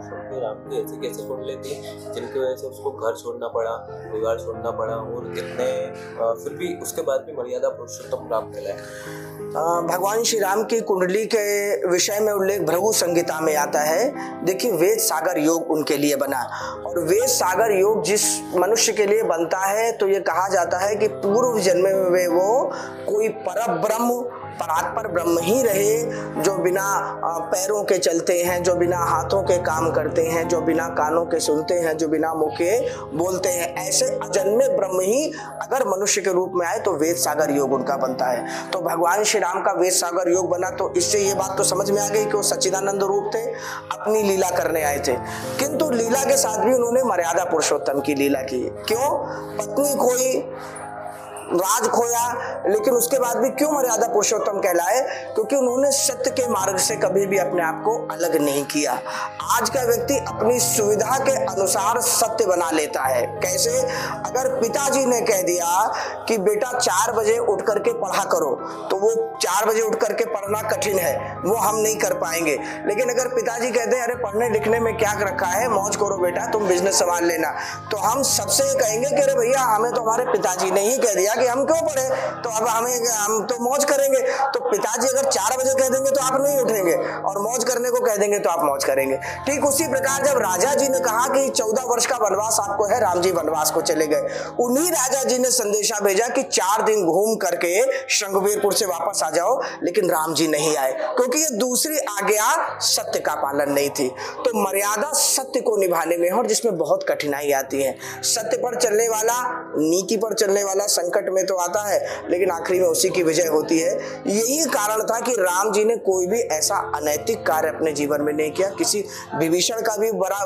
पुरुषोत्तम के राम की ऐसी कैसी कुंडली थी जिनकी वजह से उसको घर छोड़ना पड़ा परिवार छोड़ना पड़ा और कितने फिर भी उसके बाद भी मर्यादा पुरुषोत्तम राम कहलाए। अ, भगवान श्री राम की कुंडली के विषय में उल्लेख भृगु संगीता में आता है। देखिए वेद सागर योग उनके लिए बना। और वेद सागर योग जिस मनुष्य के लिए बनता है तो ये कहा जाता है कि पूर्व जन्म में वे वो कोई पर ब्रह्म परात्पर ब्रह्म ही रहे, जो बिना पैरों के चलते हैं, जो बिना हाथों के काम करते हैं, जो बिना कानों के सुनते हैं, जो बिना मुँह के बोलते हैं, ऐसे अजन्मे ब्रह्म ही अगर मनुष्य के रूप में आए तो वेद सागर योग उनका बनता है। तो भगवान श्री राम का वेद सागर योग बना तो इससे ये बात तो समझ में आ गई कि वो सच्चिदानंद रूप थे, अपनी लीला करने आए थे। किंतु लीला के साथ भी उन्होंने मर्यादा पुरुषोत्तम की लीला की। क्यों? पत्नी कोई राज खोया, लेकिन उसके बाद भी क्यों मर्यादा पुरुषोत्तम कहलाए? क्योंकि उन्होंने सत्य के मार्ग से कभी भी अपने आप को अलग नहीं किया। आज का व्यक्ति अपनी सुविधा के अनुसार सत्य बना लेता है। कैसे? अगर पिताजी ने कह दिया कि, बेटा, चार बजे उठ करके पढ़ा करो। तो वो चार बजे उठ करके पढ़ना कठिन है। वो हम नहीं कर पाएँगे। लेकिन अगर पिताजी कहते हैं, अरे, पढ़ने लिखने में क्या रखा है? मौज करो बेटा, तुम बिज़नेस संभाल लेना। तो हम सबसे कहेंगे कि, अरे, भैया, हमें तो हमारे पिताजी ने ही कह दिया कि हम क्यों पढ़े? तो अब हमें, हम तो मौज करेंगे। तो पिताजी अगर चार बजे कह देंगे तो आप नहीं उठेंगे और मौज करने को कह देंगे तो आप मौज करेंगे। ठीक उसी प्रकार जब राजा जी ने कहा कि चौदह वर्ष का वनवास आपको है राम जी वनवास को चले गए। उन्हीं राजा जी ने संदेशा भेजा कि चार दिन घूम करके श्रृंगवीरपुर से वापस आ जाओ, लेकिन राम जी नहीं आए, क्योंकि ये दूसरी आज्ञा सत्य का पालन नहीं थी। तो मर्यादा सत्य को निभाने में और जिसमें बहुत कठिनाई आती है। सत्य पर चलने वाला, नीति पर चलने वाला, संकट में तो आता है, लेकिन आखिरी में उसी की विजय होती है। यही कारण था कि राम जी ने कोई भी ऐसा अनैतिक कार्य अपने जीवन में नहीं किया। किसी विभीषण का भी बड़ा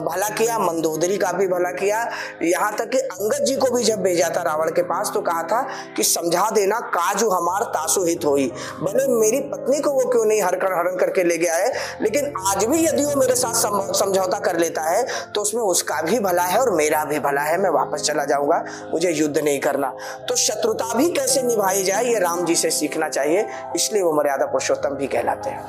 भला किया, मंदोदरी का भी भला किया। यहाँ तक कि अंगद जी को भी जब भेजा था रावण के पास तो कहा था कि समझा देना, काजू हमार तासु हित होई। भले मेरी पत्नी को वो क्यों नहीं हरकर हरण करके ले गया है? लेकिन आज भी यदि वो मेरे साथ समझौता कर लेता है तो उसमें उसका भी भला है और मेरा भी भला है, मैं वापस चला जाऊँगा। मुझे युद्ध नहीं करना। तो शत्रुता भी कैसे निभाई जाए, ये राम जी से सीखना चाहिए, इसलिए वो मर्यादा पुरुषोत्तम भी कहलाते हैं।